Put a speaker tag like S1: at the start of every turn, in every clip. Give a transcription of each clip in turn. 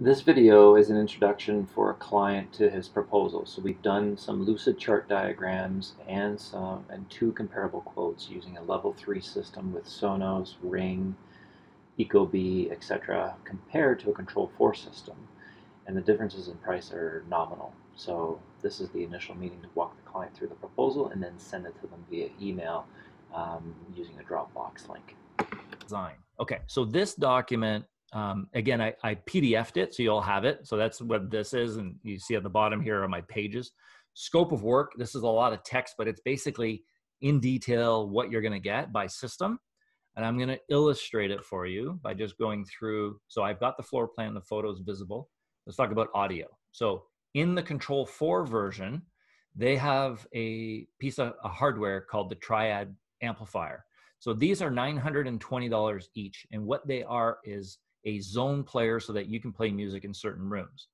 S1: This video is an introduction for a client to his proposal. So we've done some Lucidchart diagrams and some and two comparable quotes using a level three system with Sonos, Ring, Ecobee, etc. compared to a control four system. And the differences in price are nominal. So this is the initial meeting to walk the client through the proposal and then send it to them via email um, using a Dropbox link.
S2: Design. Okay, so this document um, again, I, I PDFed it, so you'll have it. So that's what this is. And you see at the bottom here are my pages. Scope of work, this is a lot of text, but it's basically in detail what you're gonna get by system. And I'm gonna illustrate it for you by just going through. So I've got the floor plan, the photos visible. Let's talk about audio. So in the Control 4 version, they have a piece of a hardware called the Triad amplifier. So these are $920 each. And what they are is a zone player so that you can play music in certain rooms.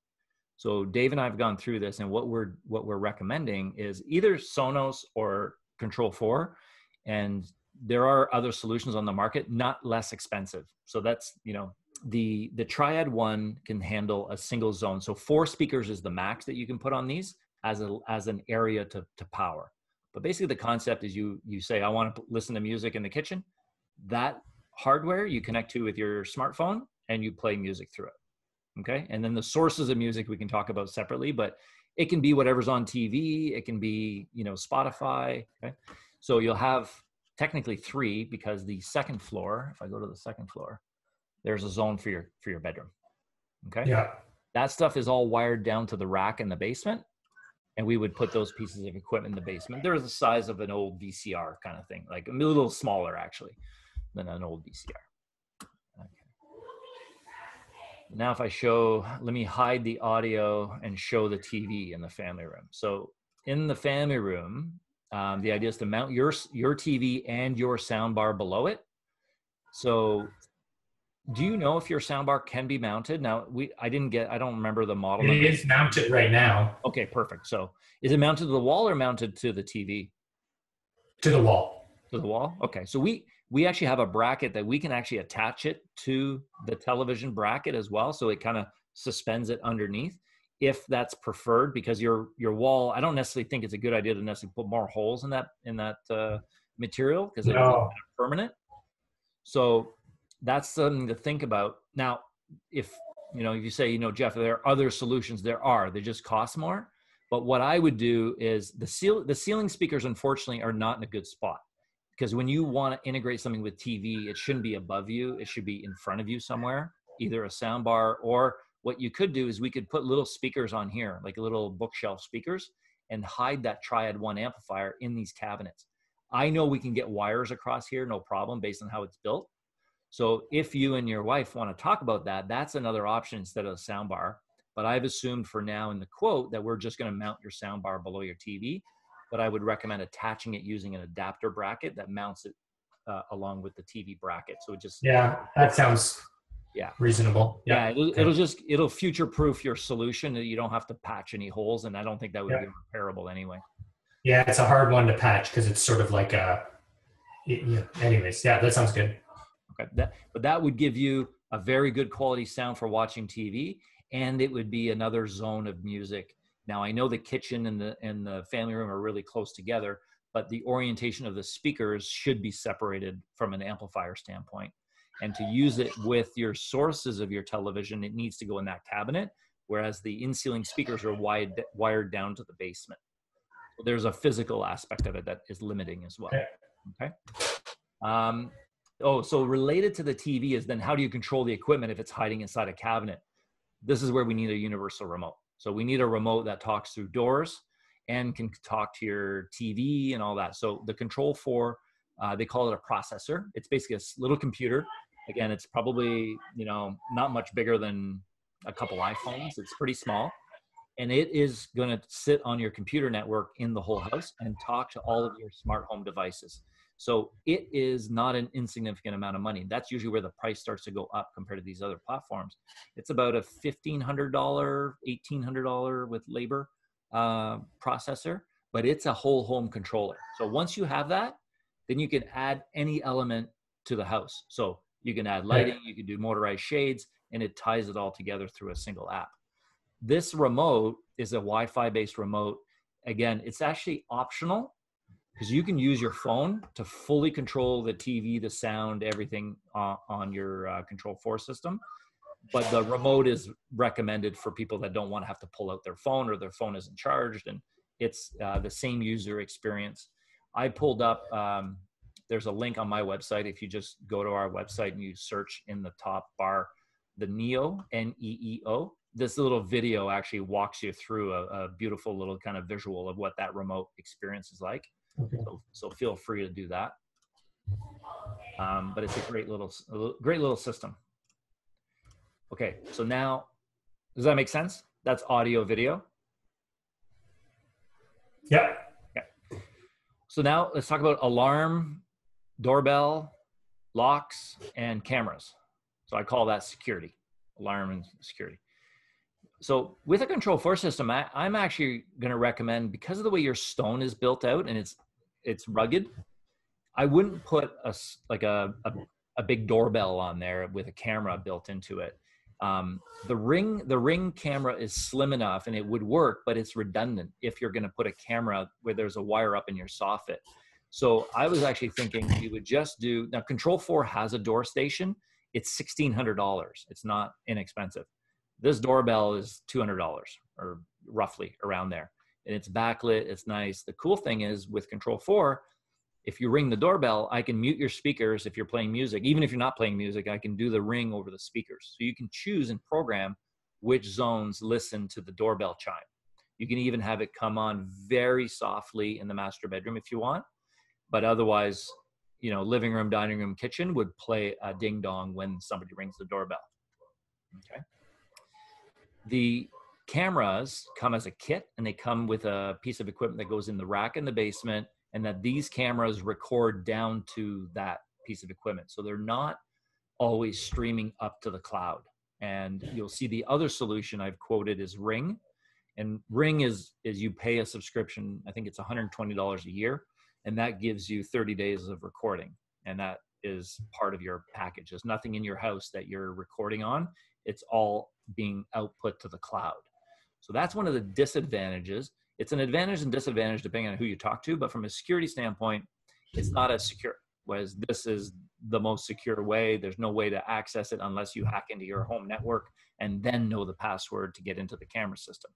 S2: So Dave and I have gone through this, and what we're what we're recommending is either Sonos or Control Four, and there are other solutions on the market, not less expensive. So that's you know the the Triad one can handle a single zone. So four speakers is the max that you can put on these as a as an area to to power. But basically, the concept is you you say I want to listen to music in the kitchen. That hardware you connect to with your smartphone and you play music through it. Okay. And then the sources of music we can talk about separately, but it can be whatever's on TV. It can be, you know, Spotify. Okay. So you'll have technically three because the second floor, if I go to the second floor, there's a zone for your for your bedroom. Okay.
S3: Yeah.
S2: That stuff is all wired down to the rack in the basement. And we would put those pieces of equipment in the basement. They're the size of an old VCR kind of thing, like a little smaller actually than an old VCR. Now if I show, let me hide the audio and show the TV in the family room. So in the family room, um, the idea is to mount your, your TV and your soundbar below it. So do you know if your soundbar can be mounted? Now we, I didn't get, I don't remember the model.
S3: It is mounted right now.
S2: Okay, perfect. So is it mounted to the wall or mounted to the TV?
S3: To the wall.
S2: To the wall? Okay. So we, we actually have a bracket that we can actually attach it to the television bracket as well so it kind of suspends it underneath if that's preferred because your your wall i don't necessarily think it's a good idea to necessarily put more holes in that in that uh, material because it's
S3: No.
S2: permanent. So that's something to think about. Now if you know if you say you know jeff there are other solutions. There are. They just cost more. But what i would do is the seal the ceiling speakers unfortunately are not in a good spot because when you want to integrate something with TV, it shouldn't be above you. It should be in front of you somewhere, either a sound bar or what you could do is we could put little speakers on here, like little bookshelf speakers, and hide that Triad One amplifier in these cabinets. I know we can get wires across here, no problem, based on how it's built. So if you and your wife want to talk about that, that's another option instead of a sound bar. But I've assumed for now in the quote that we're just going to mount your sound bar below your TV but I would recommend attaching it using an adapter bracket that mounts it uh, along with the TV bracket. So it just
S3: Yeah, that sounds
S2: Yeah.
S3: reasonable.
S2: yeah, it'll,
S3: okay.
S2: it'll just it'll future proof your solution. that You don't have to patch any holes, and I don't think that would
S3: Yeah.
S2: be repairable anyway.
S3: Yeah, it's a hard one to patch because it's sort of like a. Yeah. Anyways, yeah, that sounds good.
S2: Okay, that but that would give you a very good quality sound for watching TV, and it would be another zone of music. Now I know the kitchen and the and the family room are really close together, but the orientation of the speakers should be separated from an amplifier standpoint. And to use it with your sources of your television, it needs to go in that cabinet, whereas the in-ceiling speakers are wired wired down to the basement. So there's a physical aspect of it that is limiting as well.
S3: Okay.
S2: Okay. Um, oh, so related to the TV is then how do you control the equipment if it's hiding inside a cabinet? This is where we need a universal remote. So we need a remote that talks through doors and can talk to your TV and all that. So the Control 4, uh, they call it a processor. It's basically a little computer. Again, it's probably, you know, not much bigger than a couple iPhones. It's pretty small. And it is going to sit on your computer network in the whole house and talk to all of your smart home devices. So it is not an insignificant amount of money. That's usually where the price starts to go up compared to these other platforms. It's about a fifteen hundred dollar, eighteen hundred dollar with labor uh, processor, but it's a whole home controller. So once you have that, then you can add any element to the house. So you can add lighting, you can do motorized shades, and it ties it all together through a single app. This remote is a Wi-Fi based remote. Again, it's actually optional because you can use your phone to fully control the TV, the sound, everything uh, on your uh, Control 4 system. But the remote is recommended for people that don't want to have to pull out their phone or their phone isn't charged. And it's uh, the same user experience. I pulled up, um, there's a link on my website. If you just go to our website and you search in the top bar, the NEEO, N E E O, this little video actually walks you through a, a beautiful little kind of visual of what that remote experience is like.
S3: Okay.
S2: So, so feel free to do that. Um, but it's a great little, great little system. Okay, so now, does that make sense? That's audio video.
S3: Yep.
S2: So now let's talk about alarm, doorbell, locks, and cameras. So I call that security, alarm and security. So with a control four system, I, I'm actually going to recommend because of the way your stone is built out and it's it's rugged. I wouldn't put a like a, a a big doorbell on there with a camera built into it. Um, the ring the ring camera is slim enough and it would work, but it's redundant if you're going to put a camera where there's a wire up in your soffit. So I was actually thinking you would just do now. Control Four has a door station. It's sixteen hundred dollars. It's not inexpensive. This doorbell is two hundred dollars or roughly around there, and it's backlit. It's nice. The cool thing is with Control Four, if you ring the doorbell, I can mute your speakers if you're playing music. Even if you're not playing music, I can do the ring over the speakers. So you can choose and program which zones listen to the doorbell chime. You can even have it come on very softly in the master bedroom if you want, but otherwise, you know, living room, dining room, kitchen would play a ding dong when somebody rings the doorbell. Okay. The cameras come as a kit and they come with a piece of equipment that goes in the rack in the basement and that these cameras record down to that piece of equipment. So they're not always streaming up to the cloud. And you'll see the other solution I've quoted is Ring. And Ring is is you pay a subscription, I think it's $120 a year, and that gives you 30 days of recording. And that is part of your package. There's nothing in your house that you're recording on. It's all being output to the cloud. So that's one of the disadvantages. It's an advantage and disadvantage depending on who you talk to but from a security standpoint it's not as secure whereas this is the most secure way. There's no way to access it unless you hack into your home network and then know the password to get into the camera system.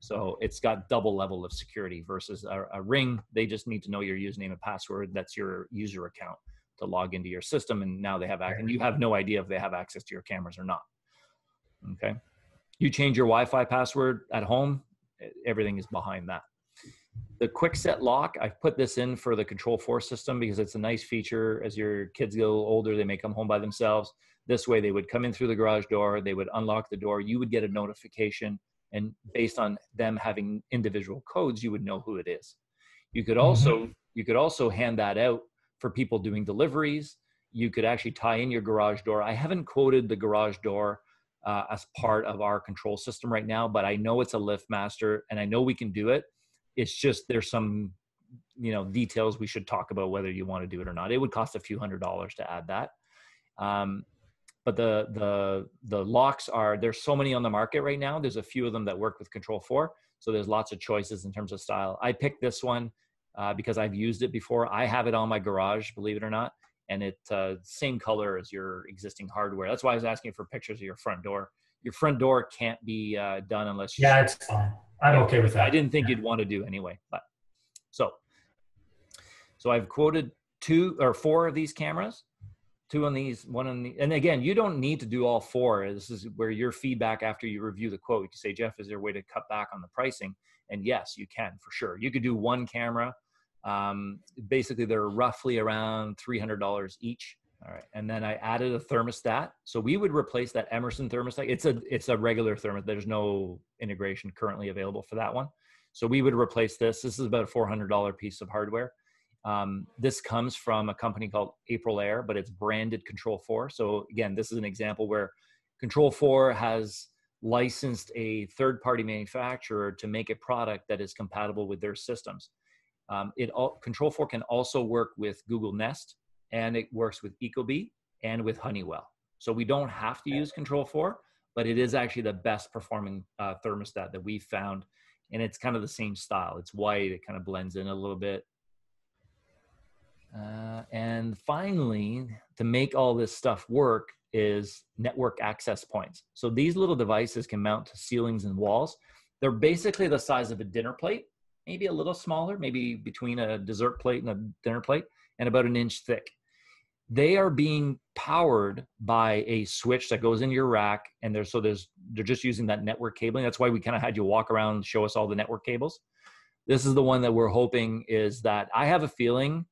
S2: So it's got double level of security versus a, a ring. They just need to know your username and password. That's your user account to log into your system and now they have access and you have no idea if they have access to your cameras or not. Okay you change your wi-fi password at home everything is behind that. The Kwikset lock, I've put this in for the control four system because it's a nice feature. As your kids get older, they may come home by themselves. This way, they would come in through the garage door, they would unlock the door, you would get a notification, and based on them having individual codes, you would know who it is. You could also mm-hmm. you could also hand that out for people doing deliveries. You could actually tie in your garage door. I haven't quoted the garage door uh, as part of our control system right now, but I know it's a LiftMaster and I know we can do it. It's just there's some you know details we should talk about whether you want to do it or not. It would cost a few hundred dollars to add that. Um, but the the the locks are there's so many on the market right now. There's a few of them that work with Control Four, so there's lots of choices in terms of style. I picked this one uh, because I've used it before. I have it on my garage, believe it or not, and it uh, same color as your existing hardware. That's why I was asking for pictures of your front door. Your front door can't be uh, done unless
S3: you. Yeah, it's fine. I'm okay with that.
S2: I didn't think
S3: yeah.
S2: you'd want to do anyway, but so so I've quoted two or four of these cameras, two on these, one on the, and again, you don't need to do all four. This is where your feedback after you review the quote. You can say, Jeff, is there a way to cut back on the pricing? And yes, you can for sure. You could do one camera um, basically, they're roughly around $300 each. All right, and then I added a thermostat. So we would replace that Emerson thermostat. It's a it's a regular thermostat. There's no integration currently available for that one. So we would replace this. This is about a $400 piece of hardware. Um, this comes from a company called Aprilaire, but it's branded Control 4. So again, this is an example where Control 4 has licensed a third-party manufacturer to make a product that is compatible with their systems. Um, it all, Control 4 can also work with Google Nest and it works with Ecobee and with Honeywell. So we don't have to use Control 4, but it is actually the best performing uh, thermostat that we've found. And it's kind of the same style. It's white, it kind of blends in a little bit. Uh, and finally, to make all this stuff work is network access points. So these little devices can mount to ceilings and walls. They're basically the size of a dinner plate, maybe a little smaller, maybe between a dessert plate and a dinner plate, and about an inch thick. They are being powered by a switch that goes into your rack, and there's so there's they're just using that network cabling. That's why we kind of had you walk around show us all the network cables. This is the one that we're hoping is that I have a feeling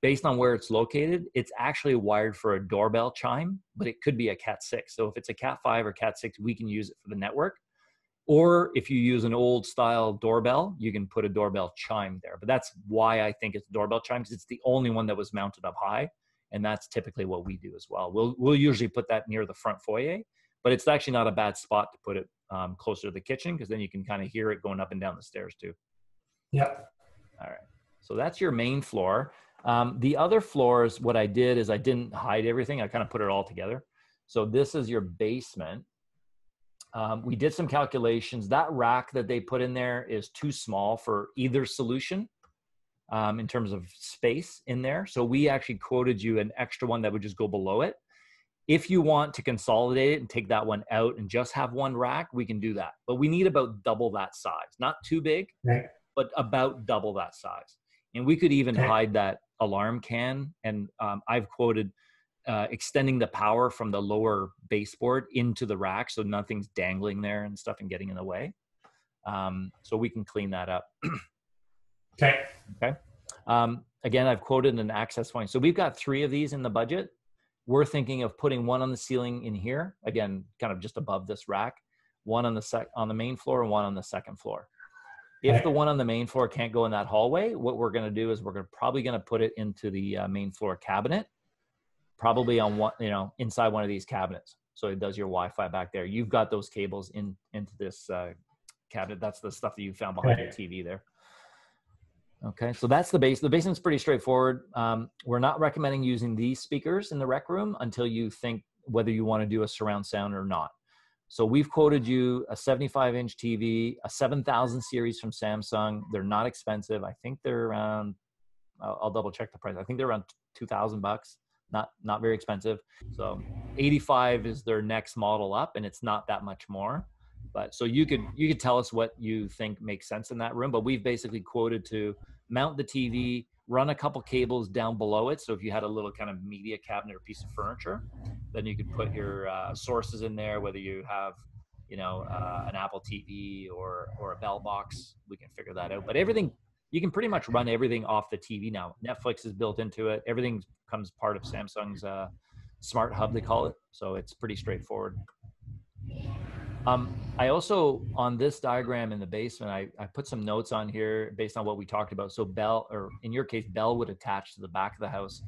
S2: based on where it's located, it's actually wired for a doorbell chime, but it could be a Cat 6. So if it's a Cat 5 or Cat 6, we can use it for the network. Or if you use an old style doorbell, you can put a doorbell chime there. But that's why I think it's doorbell chime because it's the only one that was mounted up high. And that's typically what we do as well. We'll, we'll usually put that near the front foyer, but it's actually not a bad spot to put it um, closer to the kitchen because then you can kind of hear it going up and down the stairs too.
S3: Yep.
S2: All right. So that's your main floor. Um, the other floors, what I did is I didn't hide everything. I kind of put it all together. So this is your basement. Um, we did some calculations. That rack that they put in there is too small for either solution um, in terms of space in there. So we actually quoted you an extra one that would just go below it. If you want to consolidate it and take that one out and just have one rack, we can do that. But we need about double that size. Not too big,
S3: Right.
S2: but about double that size. And we could even
S3: Okay.
S2: hide that alarm can. And um, I've quoted uh, extending the power from the lower baseboard into the rack so nothing's dangling there and stuff and getting in the way. Um, so we can clean that up.
S3: Okay.
S2: Um, again, I've quoted an access point. So we've got three of these in the budget. We're thinking of putting one on the ceiling in here, again, kind of just above this rack, one on the sec on the main floor and one on the second floor. If
S3: Okay.
S2: the one on the main floor can't go in that hallway, what we're going to do is we're gonna, probably going to put it into the uh, main floor cabinet, probably on one, you know, inside one of these cabinets. So it does your Wi-Fi back there. You've got those cables in into this uh, cabinet. That's the stuff that you found behind
S3: Right.
S2: the TV there. Okay, so that's the base. The basement's pretty straightforward. Um, we're not recommending using these speakers in the rec room until you think whether you want to do a surround sound or not. So we've quoted you a 75 inch TV, a 7000 series from Samsung. They're not expensive. I think they're around. I'll, I'll double check the price. I think they're around 2,000 bucks. Not not very expensive. So 85 is their next model up, and it's not that much more. But so you could you could tell us what you think makes sense in that room. But we've basically quoted to mount the TV, run a couple cables down below it. So if you had a little kind of media cabinet or piece of furniture, then you could put your uh, sources in there. Whether you have, you know, uh, an Apple TV or or a Bell box, we can figure that out. But everything you can pretty much run everything off the TV now. Netflix is built into it. Everything comes part of Samsung's uh, smart hub, they call it. So it's pretty straightforward. Um, I also on this diagram in the basement, I, I put some notes on here based on what we talked about. So Bell, or in your case, Bell would attach to the back of the house,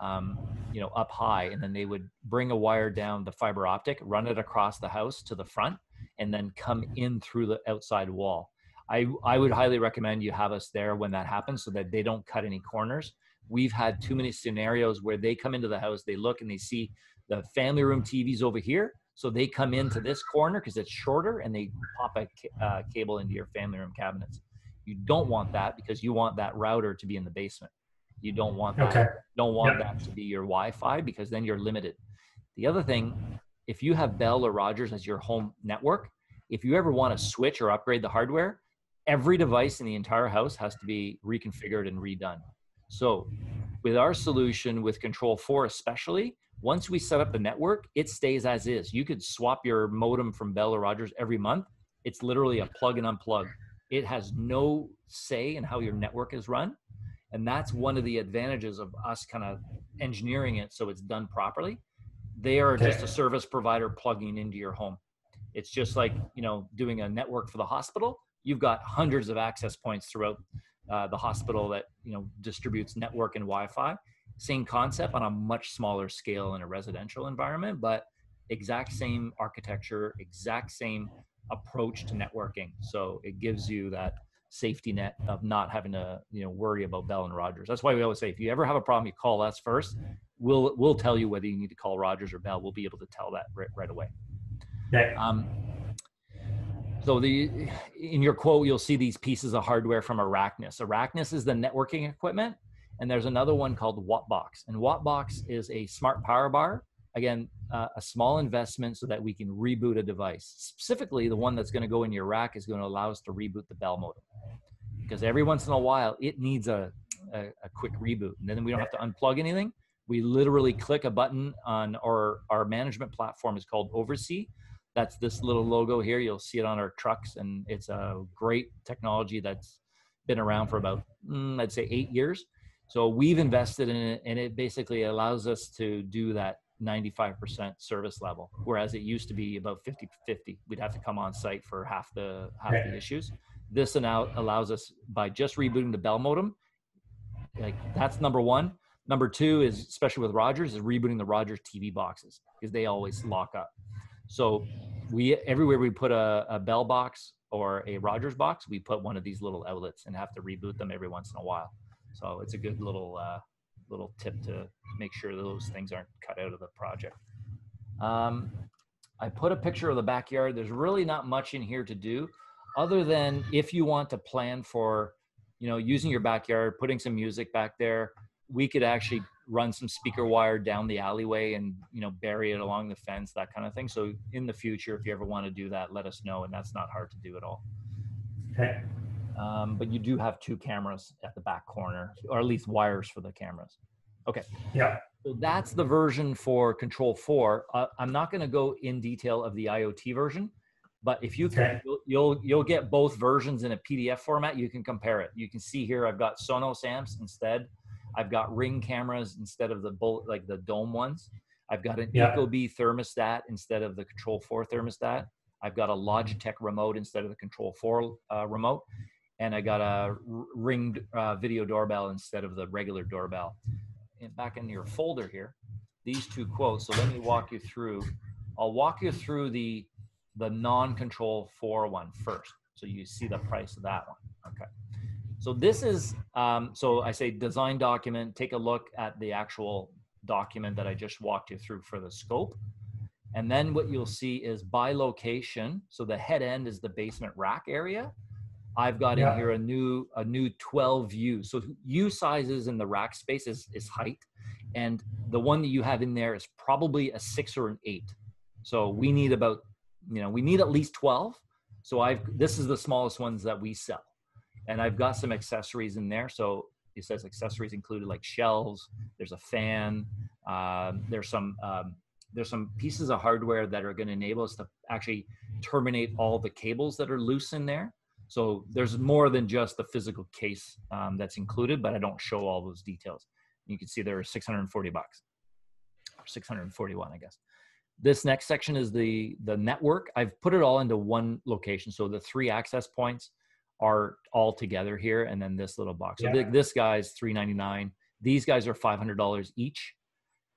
S2: um, you know, up high, and then they would bring a wire down the fiber optic, run it across the house to the front, and then come in through the outside wall. I I would highly recommend you have us there when that happens, so that they don't cut any corners. We've had too many scenarios where they come into the house, they look and they see the family room TV's over here, so they come into this corner because it's shorter and they pop a uh, cable into your family room cabinets. You don't want that because you want that router to be in the basement. You don't want that.
S3: Okay.
S2: Don't want
S3: Yep.
S2: that to be your Wi-Fi because then you're limited. The other thing, if you have Bell or Rogers as your home network, if you ever want to switch or upgrade the hardware, every device in the entire house has to be reconfigured and redone. So, with our solution with Control 4 especially, once we set up the network, it stays as is. You could swap your modem from Bell or Rogers every month. It's literally a plug and unplug. It has no say in how your network is run. And that's one of the advantages of us kind of engineering it so it's done properly. They are just a service provider plugging into your home. It's just like, you know, doing a network for the hospital. You've got hundreds of access points throughout uh, the hospital that, you know, distributes network and Wi-Fi. Same concept on a much smaller scale in a residential environment, but exact same architecture, exact same approach to networking. So it gives you that safety net of not having to, you know, worry about Bell and Rogers. That's why we always say if you ever have a problem, you call us first. we'll we'll tell you whether you need to call Rogers or Bell. We'll be able to tell that right, right away.
S3: Okay.
S2: Um, so the in your quote, you'll see these pieces of hardware from Araknis. Araknis is the networking equipment, and there's another one called Wattbox. And Wattbox is a smart power bar. Again, uh, a small investment so that we can reboot a device. Specifically, the one that's going to go in your rack is going to allow us to reboot the Bell modem because every once in a while it needs a, a, a quick reboot, and then we don't have to unplug anything. We literally click a button on our our management platform is called OvrC that's this little logo here. You'll see it on our trucks, and it's a great technology that's been around for about, mm, I'd say, eight years. So we've invested in it, and it basically allows us to do that 95% service level, whereas it used to be about 50 50. We'd have to come on site for half the half the issues. This now allows us by just rebooting the Bell modem. Like that's number one. Number two is especially with Rogers is rebooting the Rogers TV boxes because they always lock up. So we everywhere we put a, a Bell box or a Rogers box, we put one of these little outlets and have to reboot them every once in a while. So it's a good little uh, little tip to make sure those things aren't cut out of the project. Um, I put a picture of the backyard. There's really not much in here to do, other than if you want to plan for, you know, using your backyard, putting some music back there. We could actually run some speaker wire down the alleyway and you know bury it along the fence that kind of thing. So in the future if you ever want to do that let us know and that's not hard to do at all.
S3: Okay.
S2: um, but you do have two cameras at the back corner or at least wires for the cameras. Okay.
S3: Yeah.
S2: so that's the version for control 4 uh, i'm not going to go in detail of the iot version but if you
S3: Okay.
S2: you'll, you'll you'll get both versions in a pdf format. You can compare it. You can see here i've got sonos amps instead I've got ring cameras instead of the bullet, like the dome ones. I've got an
S3: Yeah.
S2: Ecobee thermostat instead of the Control 4 thermostat. I've got a Logitech remote instead of the Control 4 uh, remote. And I got a ringed uh, video doorbell instead of the regular doorbell. And back in your folder here, these two quotes. So let me walk you through. I'll walk you through the the non-control 4 one first. So you see the price of that one. Okay. So this is, um, so I say design document, take a look at the actual document that I just walked you through for the scope. And then what you'll see is by location. So the head end is the basement rack area. I've got
S3: Yeah.
S2: in here a new a new 12 U. So U sizes in the rack space is, is height. And the one that you have in there is probably a six or an eight. So we need about, you know, we need at least 12. So I've this is the smallest ones that we sell and I've got some accessories in there. So it says accessories included like shelves. There's a fan. Um, there's some um, there's some pieces of hardware that are going to enable us to actually terminate all the cables that are loose in there. So there's more than just the physical case um, that's included, but I don't show all those details. You can see there are 640 bucks or 641, I guess. This next section is the the network. I've put it all into one location. So the three access points are all together here and then this little box. So
S3: Yeah.
S2: th- this guy's 399 these guys are $500 each.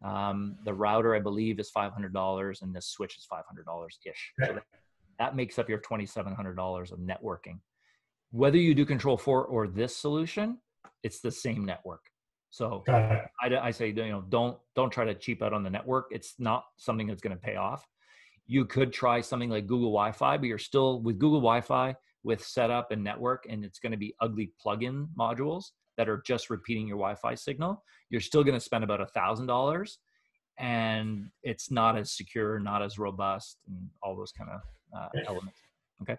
S2: Um, the router i believe is $500 and this switch is $500 ish. So that, that makes up your $2700 of networking. Whether you do control 4 or this solution it's the same network. So I, I say you know don't don't try to cheap out on the network. It's not something that's going to pay off. You could try something like google wi-fi but you're still with google wi-fi with setup and network and it's going to be ugly plug-in modules that are just repeating your wi-fi signal you're still going to spend about a thousand dollars and it's not as secure not as robust and all those kind of uh, elements okay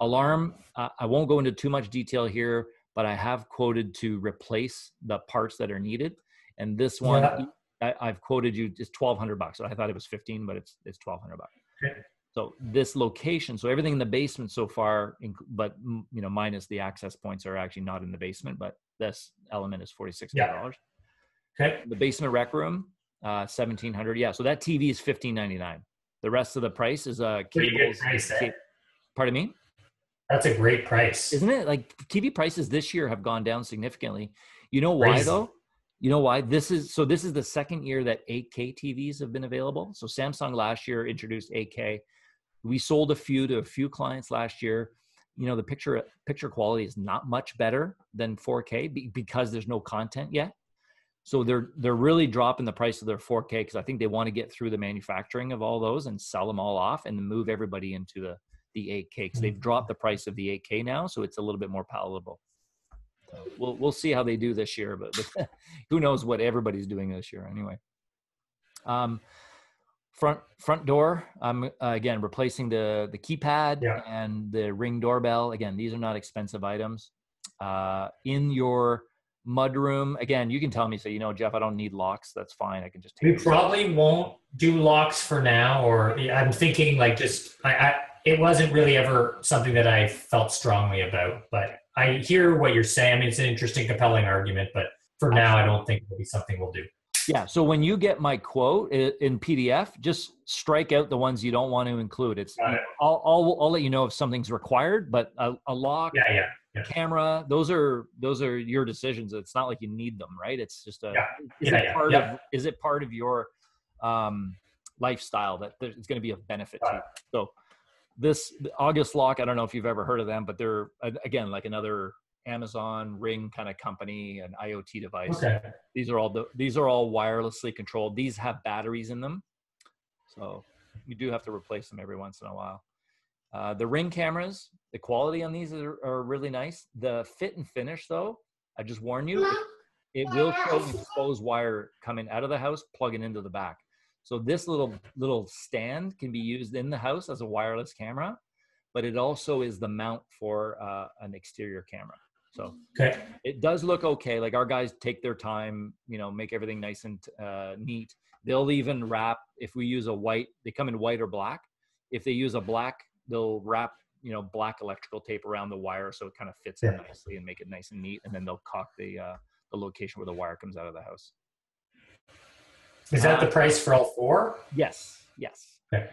S2: alarm uh, i won't go into too much detail here but i have quoted to replace the parts that are needed and this one
S3: Yeah.
S2: I, I've quoted you is 1200 bucks. So I thought it was 15, but it's, it's 1200 bucks.
S3: Okay.
S2: So this location, so everything in the basement so far, but you know, minus the access points are actually not in the basement, but this element is $4,600.
S3: Okay.
S2: The basement rec room, uh, 1700. Yeah. So that TV is 1599. The rest of the price is, uh, cables.
S3: price, eh?
S2: Pardon me?
S3: That's a great price.
S2: Isn't it? Like TV prices this year have gone down significantly. You know why
S3: Crazy.
S2: though? You know why? This is so this is the second year that 8K TVs have been available. So Samsung last year introduced 8K. We sold a few to a few clients last year. You know, the picture picture quality is not much better than 4K be- because there's no content yet. So they're they're really dropping the price of their 4K because I think they want to get through the manufacturing of all those and sell them all off and move everybody into the the 8K because they've dropped the price of the 8K now, so it's a little bit more palatable. So we'll we'll see how they do this year, but, but who knows what everybody's doing this year anyway. Um, front front door. I'm uh, again replacing the the keypad
S3: Yeah.
S2: and the ring doorbell. Again, these are not expensive items. Uh, in your mudroom, again, you can tell me, so you know, Jeff, I don't need locks. That's fine. I can just
S3: We
S2: take.
S3: probably won't do locks for now, or I'm thinking like just I, I it wasn't really ever something that I felt strongly about, but I hear what you're saying. I mean, it's an interesting, compelling argument, but for now, I don't think it'll be something we'll do.
S2: Yeah. So when you get my quote in PDF, just strike out the ones you don't want to include. It's
S3: it.
S2: I'll, I'll I'll let you know if something's required, but a, a lock,
S3: Yeah, yeah, yeah.
S2: camera, those are those are your decisions. It's not like you need them, right? It's just a
S3: Yeah.
S2: is
S3: Yeah,
S2: it part of is it part of your um lifestyle that it's going to be of benefit to you? So this August Lock, I don't know if you've ever heard of them, but they're again like another Amazon Ring kind of company, an IoT device.
S3: Okay.
S2: These are all the these are all wirelessly controlled. These have batteries in them, so you do have to replace them every once in a while. Uh, the ring cameras, the quality on these are, are really nice. The fit and finish, though, I just warn you, it, it will show an exposed wire coming out of the house, plugging into the back. So this little little stand can be used in the house as a wireless camera, but it also is the mount for uh, an exterior camera. So
S3: Okay.
S2: it does look okay. Like our guys take their time, you know, make everything nice and uh, neat. They'll even wrap if we use a white. They come in white or black. If they use a black, they'll wrap you know black electrical tape around the wire so it kind of fits in nicely and make it nice and neat. And then they'll caulk the uh, the location where the wire comes out of the house.
S3: Is that the
S2: Uh,
S3: price for all four?
S2: Yes, yes.
S3: Okay.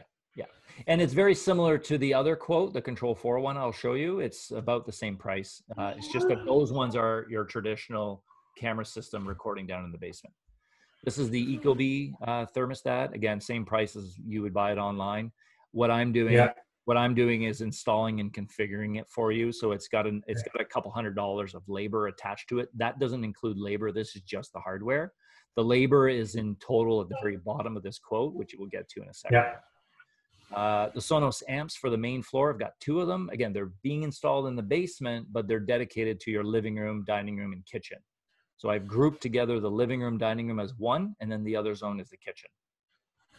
S2: And it's very similar to the other quote, the Control 4 one I'll show you. It's about the same price. Uh, it's just that those ones are your traditional camera system recording down in the basement. This is the Ecobee uh, thermostat. Again, same price as you would buy it online. What I'm doing,
S3: Yeah.
S2: what I'm doing is installing and configuring it for you. So it's got an, it's got a couple hundred dollars of labor attached to it. That doesn't include labor. This is just the hardware. The labor is in total at the very bottom of this quote, which we'll get to in a second.
S3: Yeah.
S2: Uh, the Sonos amps for the main floor, I've got two of them. Again, they're being installed in the basement, but they're dedicated to your living room, dining room, and kitchen. So I've grouped together the living room, dining room as one, and then the other zone is the kitchen.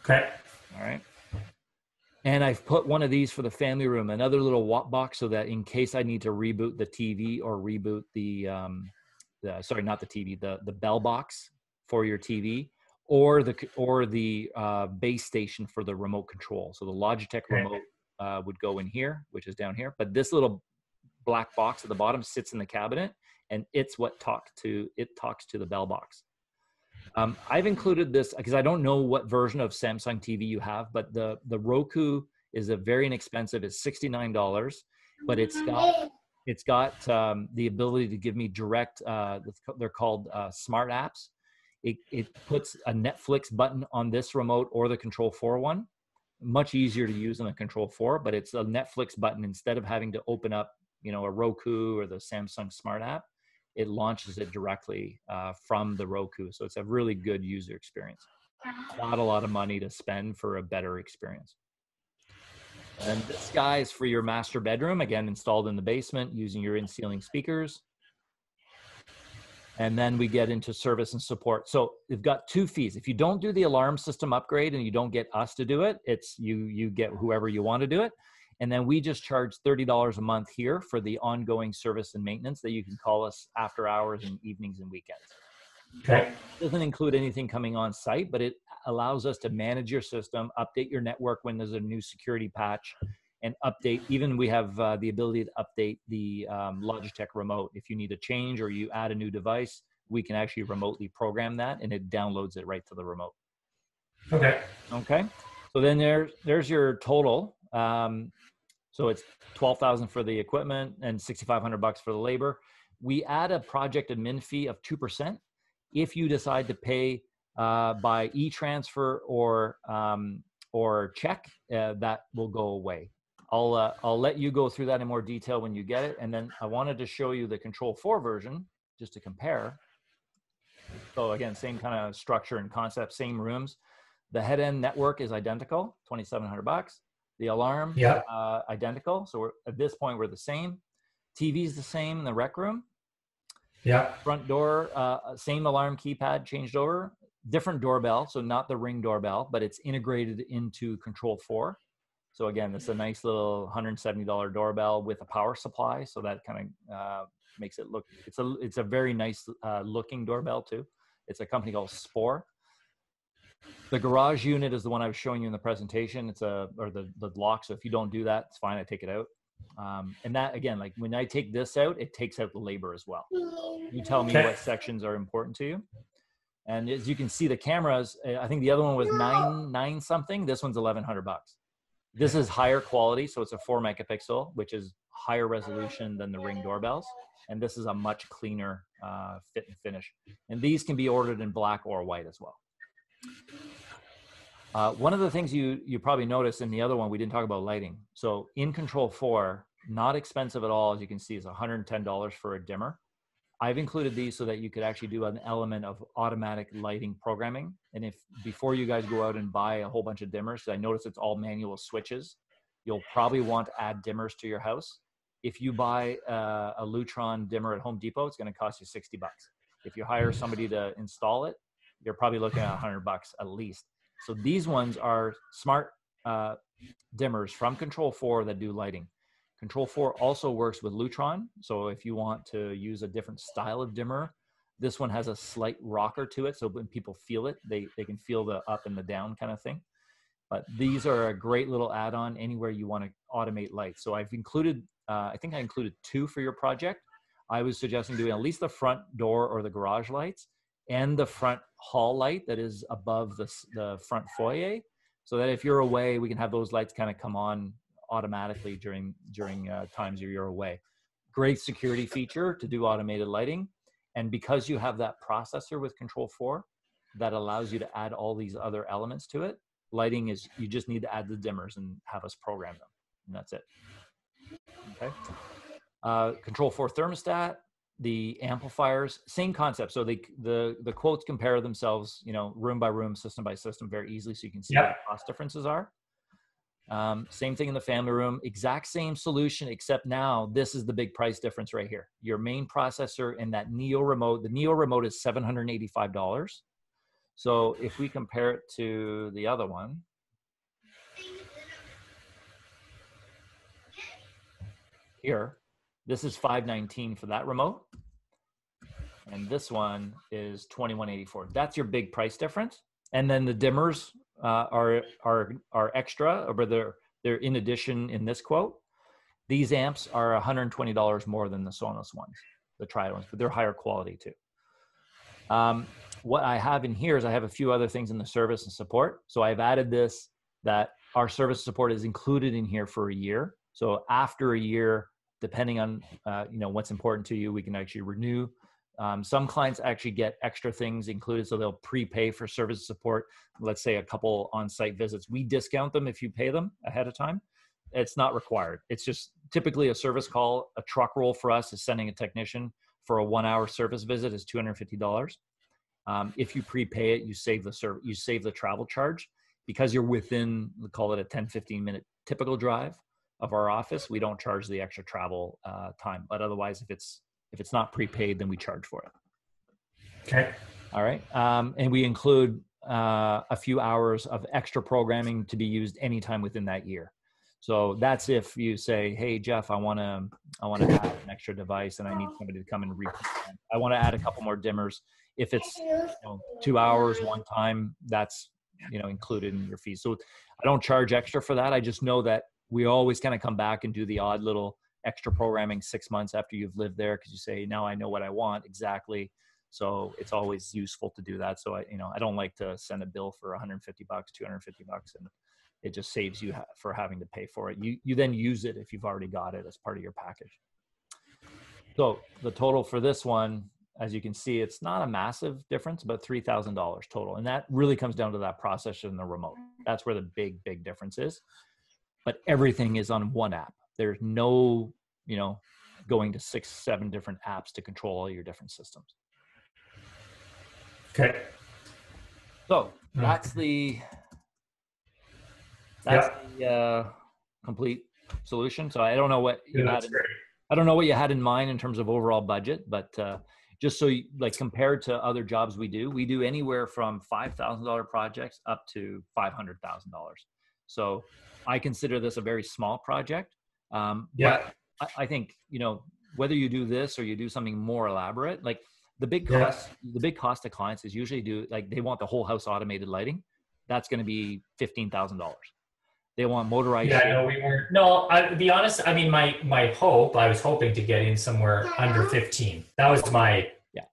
S3: Okay.
S2: All right. And I've put one of these for the family room, another little watt box, so that in case I need to reboot the TV or reboot the, um, the sorry, not the TV, the the bell box for your TV, or the or the uh, base station for the remote control. So the Logitech
S3: Okay.
S2: remote uh, would go in here, which is down here. But this little black box at the bottom sits in the cabinet, and it's what talks to it talks to the bell box. Um, I've included this because I don't know what version of Samsung TV you have, but the the Roku is a very inexpensive. It's sixty nine dollars, but it's got it's got um, the ability to give me direct. Uh, they're called uh, smart apps. It it puts a Netflix button on this remote or the Control Four one. Much easier to use than the Control Four, but it's a Netflix button instead of having to open up, you know, a Roku or the Samsung Smart app it launches it directly uh, from the Roku. So it's a really good user experience. Not a lot of money to spend for a better experience. And this guy is for your master bedroom, again, installed in the basement using your in ceiling speakers. And then we get into service and support. So we've got two fees. If you don't do the alarm system upgrade and you don't get us to do it, it's you you get whoever you want to do it. And then we just charge $30 a month here for the ongoing service and maintenance that you can call us after hours and evenings and weekends.
S3: Okay.
S2: Doesn't include anything coming on site, but it allows us to manage your system, update your network when there's a new security patch, and update. Even we have uh, the ability to update the um, Logitech remote. If you need a change or you add a new device, we can actually remotely program that and it downloads it right to the remote.
S3: Okay.
S2: Okay. So then there, there's your total. Um, so it's twelve thousand for the equipment and sixty five hundred bucks for the labor. We add a project admin fee of two percent if you decide to pay uh, by e transfer or um, or check. Uh, that will go away. I'll uh, I'll let you go through that in more detail when you get it. And then I wanted to show you the Control Four version just to compare. So again, same kind of structure and concept, same rooms. The head end network is identical, 2,700 bucks. The alarm,
S3: Yeah.
S2: uh, identical. So we're, at this point, we're the same. TV's the same in the rec room.
S3: Yeah.
S2: Front door, uh, same alarm keypad changed over. Different doorbell, so not the ring doorbell, but it's integrated into Control 4. So again, it's a nice little $170 doorbell with a power supply. So that kind of uh, makes it look, it's a, it's a very nice uh, looking doorbell too. It's a company called Spore. The garage unit is the one I was showing you in the presentation. It's a, or the, the lock. So if you don't do that, it's fine. I take it out. Um, and that again, like when I take this out, it takes out the labor as well. You tell me
S3: Okay.
S2: what sections are important to you. And as you can see, the cameras, uh, I think the other one was nine, nine something. This one's 1100 bucks. This is higher quality. So it's a four megapixel, which is higher resolution than the ring doorbells. And this is a much cleaner uh, fit and finish. And these can be ordered in black or white as well. Uh, one of the things you you probably noticed in the other one we didn't talk about lighting. So in Control Four, not expensive at all, as you can see, is $110 for a dimmer. I've included these so that you could actually do an element of automatic lighting programming. And if before you guys go out and buy a whole bunch of dimmers, I notice it's all manual switches, you'll probably want to add dimmers to your house. If you buy uh, a Lutron dimmer at Home Depot, it's going to cost you 60 bucks. If you hire somebody to install it, you're probably looking at 100 bucks at least. So these ones are smart uh, dimmers from Control 4 that do lighting. Control 4 also works with Lutron. So if you want to use a different style of dimmer, this one has a slight rocker to it. So when people feel it, they, they can feel the up and the down kind of thing. But these are a great little add-on anywhere you want to automate lights. So I've included, uh, I think I included two for your project. I was suggesting doing at least the front door or the garage lights and the front hall light that is above the, the front foyer so that if you're away we can have those lights kind of come on automatically during during uh, times you're away. Great security feature to do automated lighting. And because you have that processor with control 4 that allows you to add all these other elements to it lighting is you just need to add the dimmers and have us program them. And that's it. Okay. Uh, control 4 thermostat the amplifiers same concept. So they the the quotes compare themselves you know room by room system by system very easily so you can see what the cost differences are um, same thing in the family room exact same solution except now this is the big price difference right here. Your main processor and that NEEO remote the NEEO remote is $785 so if we compare it to the other one. Here this is 519 for that remote. And this one is 2184 that's your big price difference. And then the dimmers uh, are are are extra but they're they're in addition in this quote. These amps are $120 more than the sonos ones the triad ones but they're higher quality too. Um, what i have in here is i have a few other things in the service and support. So i've added this that our service support is included in here for a year. So after a year depending on uh, you know what's important to you we can actually renew um, some clients actually get extra things included so they'll prepay for service support let's say a couple on-site visits. We discount them if you pay them ahead of time. It's not required. It's just typically a service call. A truck roll for us is sending a technician for a one hour service visit is $250 um, if you prepay it you save the serv- you save the travel charge. Because you're within call it a 10 15 minute typical drive of our office we don't charge the extra travel uh, time. But otherwise if it's if it's not prepaid then we charge for it.
S3: Okay.
S2: all right. Um, and we include uh, a few hours of extra programming to be used anytime within that year. So that's if you say hey jeff i want to i want to add an extra device and i need somebody to come and reprogram i want to add a couple more dimmers. If it's you know, two hours one time that's you know included in your fees. So i don't charge extra for that. I just know that we always kind of come back and do the odd little extra programming six months after you've lived there because you say now i know what i want exactly. So it's always useful to do that. So i you know i don't like to send a bill for 150 bucks 250 bucks and it just saves you ha- for having to pay for it. You you then use it if you've already got it as part of your package. So the total for this one as you can see it's not a massive difference but $3000 total. And that really comes down to that processor and the remote. That's where the big big difference is. But everything is on one app there's no you know going to six seven different apps to control all your different systems
S3: Okay.
S2: So
S3: Hmm.
S2: that's the that's the uh, complete solution. So I don't know what you
S3: Yeah,
S2: had in. I don't know what you had in mind in terms of overall budget, but uh, just so you, like compared to other jobs we do, we do anywhere from five thousand dollar projects up to five hundred thousand dollars. So I consider this a very small project. Um,
S3: Yeah.
S2: but I, I think you know whether you do this or you do something more elaborate, like the big
S3: Yeah.
S2: cost, the big cost to clients is usually do like they want the whole house automated lighting. That's going to be fifteen thousand dollars. They want motorized.
S3: Yeah, no, we weren't. No, I, to be honest, I mean, my my hope, I was hoping to get in somewhere under 15. That was my.
S2: Yeah.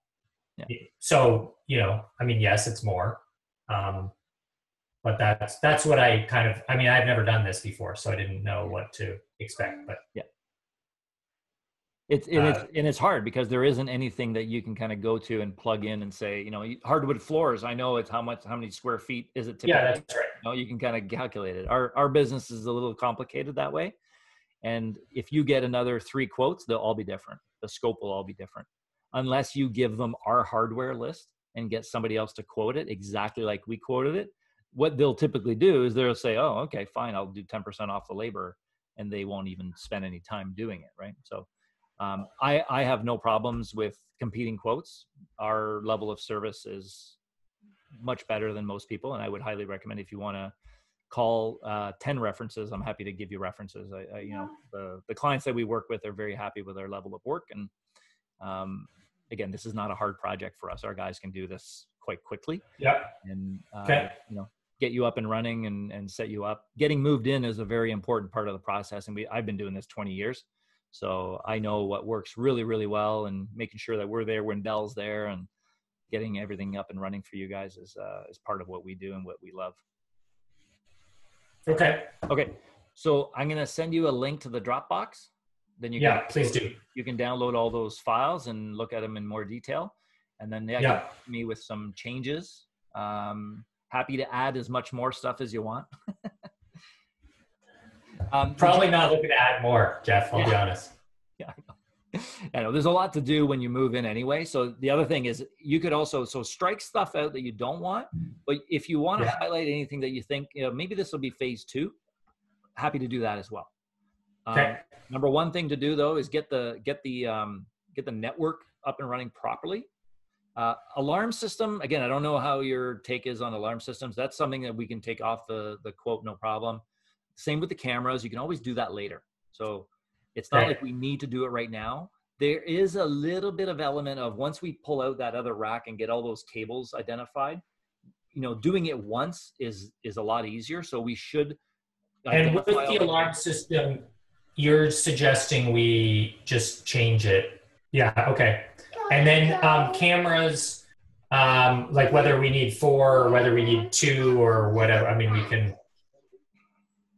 S2: Yeah.
S3: So you know, I mean, yes, it's more, um, but that's that's what I kind of. I mean, I've never done this before, so I didn't know what to expect. But yeah,
S2: It's and it's
S3: Uh,
S2: and it's hard because there isn't anything that you can kind of go to and plug in and say, you know, hardwood floors. I know it's how much, how many square feet is it typically?
S3: yeah, that's right.
S2: you know, you can kind of calculate it. Our our business is a little complicated that way, and if you get another three quotes, they'll all be different. The scope will all be different, unless you give them our hardware list and get somebody else to quote it exactly like we quoted it. What they'll typically do is they'll say, "Oh, okay, fine, I'll do ten percent off the labor," and they won't even spend any time doing it, right? So. Um, I, I have no problems with competing quotes. Our level of service is much better than most people, and I would highly recommend if you want to call uh, 10 references, I'm happy to give you references. I, I, you know, the, the clients that we work with are very happy with our level of work. And um, again, this is not a hard project for us. Our guys can do this quite quickly
S3: Yeah.
S2: and, uh,
S3: Okay.
S2: you know, get you up and running and, and set you up. Getting moved in is a very important part of the process. And we, I've been doing this 20 years. So I know what works really, really well and making sure that we're there when Bell's there and getting everything up and running for you guys is, uh, is part of what we do and what we love.
S3: Okay.
S2: Okay. So I'm going to send you a link to the Dropbox. Then you
S3: Yeah,
S2: can,
S3: please do.
S2: you can download all those files and look at them in more detail. And then yeah,
S3: Yeah.
S2: get back to me with some changes. Um, happy to add as much more stuff as you want. um,
S3: Probably not looking to add more, Jeff. I'll be honest.
S2: Yeah, I know there's a lot to do when you move in anyway. So the other thing is you could also so strike stuff out that you don't want, but if you want to
S3: Yeah.
S2: highlight anything that you think you know maybe this will be phase two, happy to do that as well. Um,
S3: Okay.
S2: number one thing to do though is get the get the um, get the network up and running properly. Uh, alarm system again. I don't know how your take is on alarm systems. That's something that we can take off the the quote, no problem. Same with the cameras. You can always do that later. So it's not
S3: Okay.
S2: like we need to do it right now. There is a little bit of element of once we pull out that other rack and get all those cables identified, you know, doing it once is is a lot easier. So we should.
S3: And with the alarm system, you're suggesting we just change it. Yeah. Okay. And then um, cameras, um, like whether we need four or whether we need two or whatever. I mean, we can.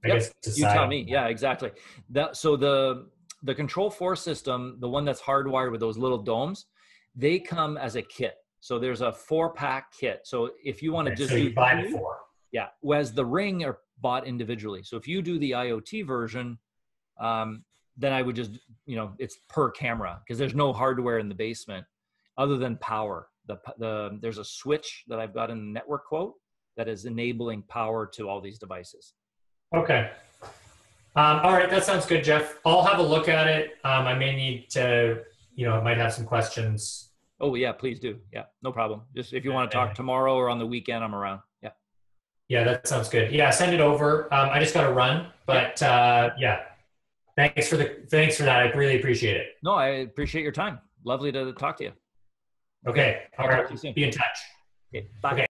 S3: I
S2: Yep,
S3: guess
S2: you tell me yeah exactly that so the the control four system the one that's hardwired with those little domes they come as a kit so there's a four pack kit so if you want to
S3: Okay,
S2: just
S3: so
S2: do
S3: buy
S2: two,
S3: four.
S2: yeah whereas the ring are bought individually so if you do the iot version um, then i would just you know it's per camera because there's no hardware in the basement other than power the, the there's a switch that i've got in the network quote that is enabling power to all these devices
S3: Okay. Um, all right, that sounds good, Jeff. I'll have a look at it. Um, I may need to, you know, I might have some questions.
S2: Oh yeah, please do. Yeah, no problem. Just if you want to talk tomorrow or on the weekend, I'm around. Yeah.
S3: Yeah, that sounds good. Yeah, send it over. Um, I just got to run, but uh, yeah, thanks for the thanks for that. I really appreciate it.
S2: No, I appreciate your time. Lovely to talk to you.
S3: Okay, all right,
S2: you soon.
S3: be in touch.
S2: Okay, bye.
S3: Okay.